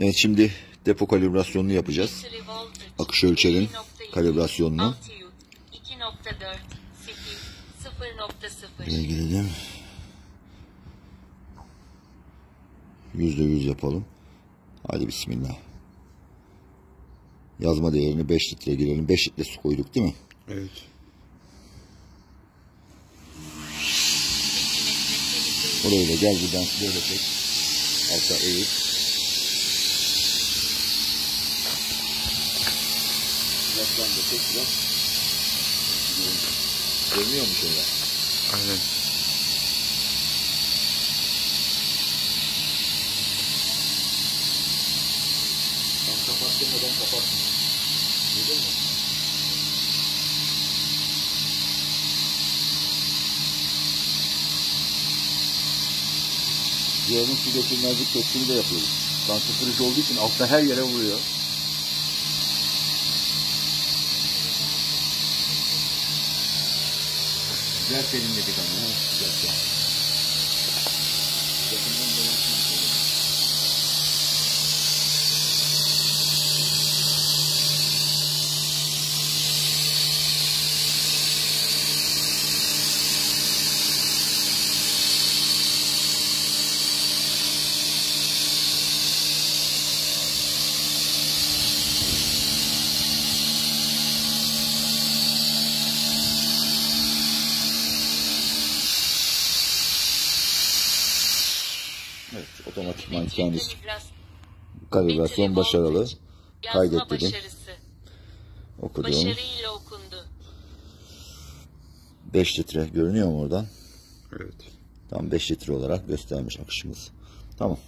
Evet şimdi depo kalibrasyonunu yapacağız. Akış ölçerin kalibrasyonunu. 2.4 8 0.0 Buraya girelim. Yüzde yüz yapalım. Hadi bismillah. Yazma değerini 5 litre girelim. 5 litre su koyduk değil mi? Evet. Orayı da gel buradan böyle çek. Alta eğip. Yaslan da biraz. Görünüyor mu şöyle? Aynen. Ben kapattırmadan kapatma. Duydun mu? Diğerinin su geçirmezlik testini de yapıyoruz. Santrifriz olduğu için altta her yere vuruyor. Güzel serinledik ama. Güzel. Evet, otomatikman kendisi kalibrasyon başarılı. Kaydet dedim. Okudum. Başarıyla okundu. 5 litre görünüyor mu oradan? Evet. Tam 5 litre olarak göstermiş akışımız. Tamam.